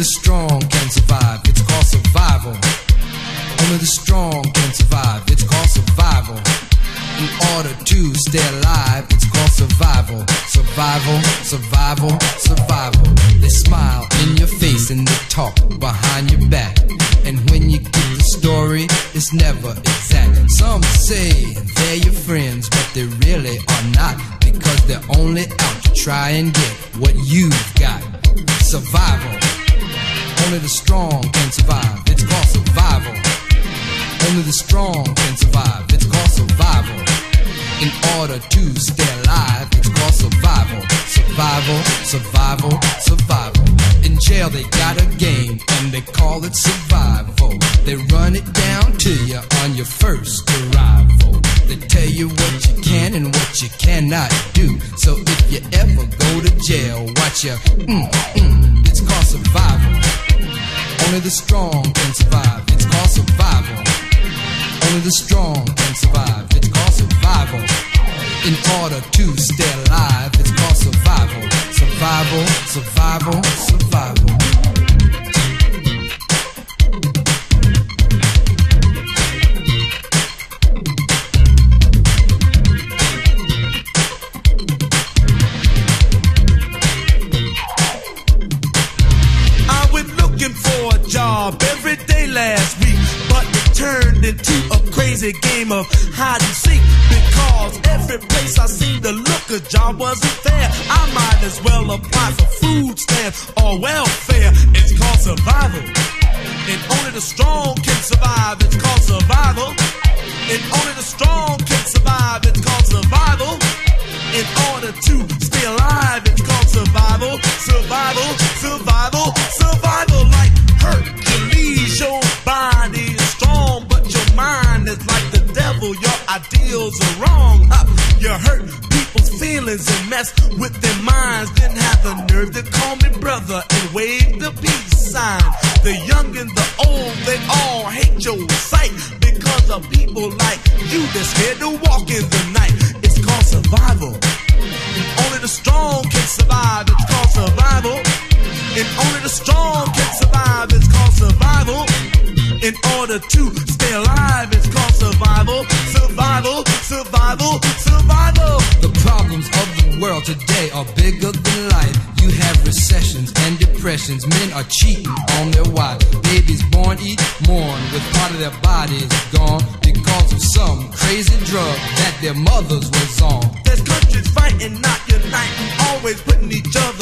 the strong can survive. It's called survival. Only the strong can survive. It's called survival. In order to stay alive, it's called survival. Survival, survival, survival. They smile in your face and they talk behind your back. And when you get the story, it's never exact. Some say they're your friends, but they really are not. Because they're only out to try and get what you've got. Survival. Only the strong can survive. It's called survival. Only the strong can survive. It's called survival. In order to stay alive, it's called survival. Survival, survival, survival. In jail, they got a game and they call it survival. They run it down to you on your first arrival. They tell you what you can and what you cannot do. So if you ever go to jail, watch your mm, mm, it's called survival. Only the strong can survive. It's called survival. Only the strong can survive. It's called survival. In order to stay alive, it's called survival. Survival, survival, survival. Job every day last week, but it turned into a crazy game of hide and seek because every place I seemed to look a job wasn't there. I might as well apply for food stamps or welfare. It's called survival. And only the strong can survive. It's called survival. And only the strong can survive. It's called survival. In order to stay alive, it's called survival, survival, survival, survival. Your ideals are wrong. Huh? You hurt people's feelings and mess with their minds. Then have the nerve to call me brother and wave the peace sign. The young and the old, they all hate your sight because of people like you that's scared to walk in the night. It's called survival. Only the strong can survive. It's called survival. And only the strong can survive. It's called survival. In order to stay alive, it's called survival. Survival, survival, survival. The problems of the world today are bigger than life. You have recessions and depressions. Men are cheating on their wives. Babies born eat mourn with part of their bodies gone because of some crazy drug that their mothers was on. There's countries fighting, not uniting, always putting each other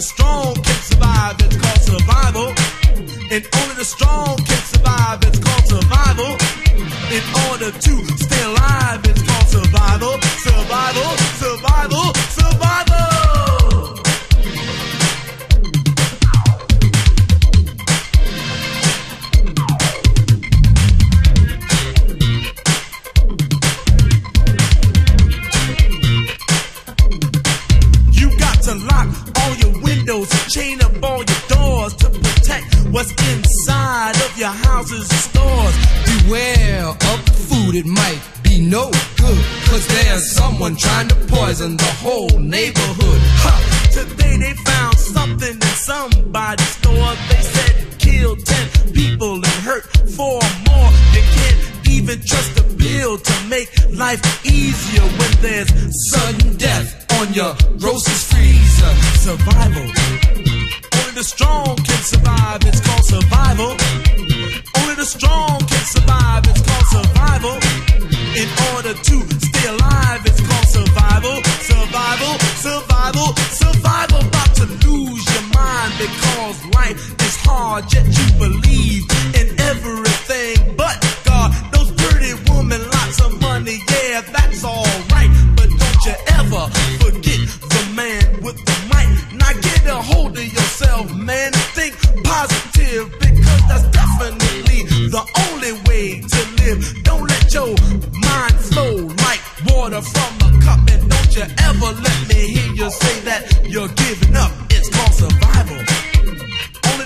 the strong can survive. It's called survival. And only the strong can survive. It's called survival. In order to what's inside of your houses and stores. Beware of food, it might be no good. Cause there's someone trying to poison the whole neighborhood. Ha! Today they found something in somebody's store. They said killed 10 people and hurt four more. You can't even trust a pill to make life easier when there's Sudden death on your grocer's freezer. survival. Only the strong can survive, life is hard, yet you believe in everything but God. Those pretty women, lots of money, yeah, that's alright. But don't you ever forget the man with the mic. Now get a hold of yourself, man. Think positive because that's definitely the only way to live. Don't let your mind flow like water from a cup. And don't you ever let me hear you say that you're giving up. It's called survival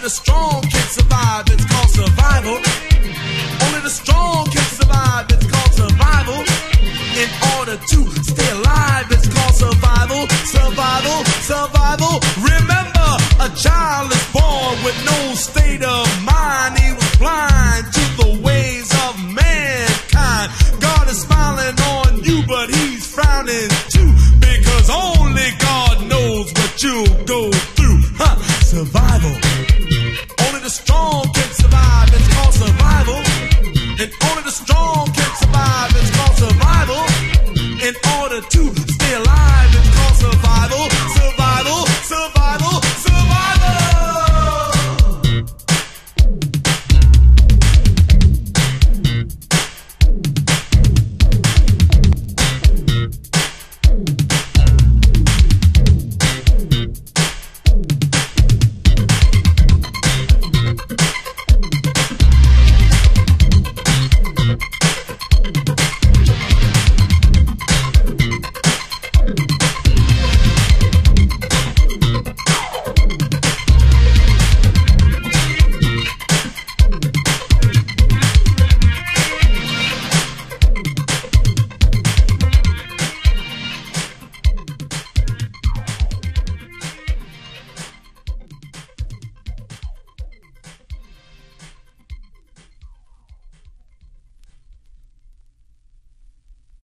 the strong can survive. It's called survival. Only the strong can survive. It's called survival. In order to stay alive, it's called survival. Survival, survival. Remember, a child is born with no state of mind. He was blind to the ways of mankind. God is smiling on you, but he's frowning too. Because only God knows what you